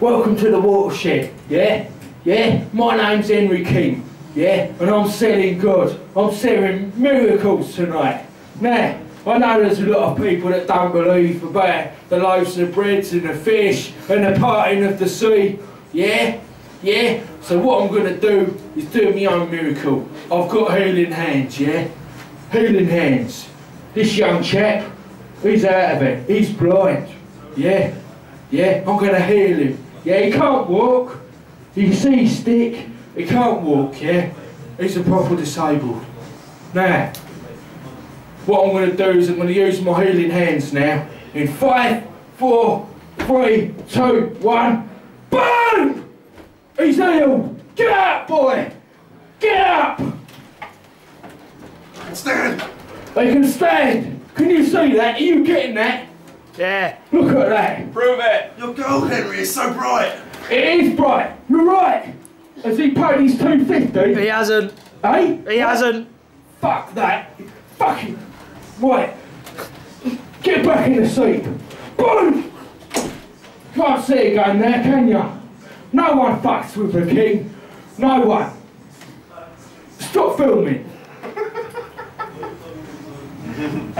Welcome to the watershed, yeah? Yeah? My name's Henry King, yeah? And I'm selling good. I'm selling miracles tonight. Now, I know there's a lot of people that don't believe about the loaves of breads and the fish and the parting of the sea, yeah? Yeah? So what I'm going to do is do my own miracle. I've got healing hands, yeah? Healing hands. This young chap, he's out of it. He's blind, yeah? Yeah, I'm going to heal him. Yeah, he can't walk. You can see his stick. He can't walk, yeah? He's a proper disabled. Now, what I'm going to do is I'm going to use my healing hands now. In five, four, three, two, one, boom! He's healed! Get up, boy! Get up! Stand! They can stand! Can you see that? Are you getting that? Yeah. Look at that! Prove it. Your gold, Henry, is so bright! It is bright! You're right! Has he paid his 250? He hasn't. Eh? He hasn't. Fuck that! Fuck Fucking. Right. Get back in the seat. Boom! Can't see it going there, can you? No one fucks with the king. No one. Stop filming.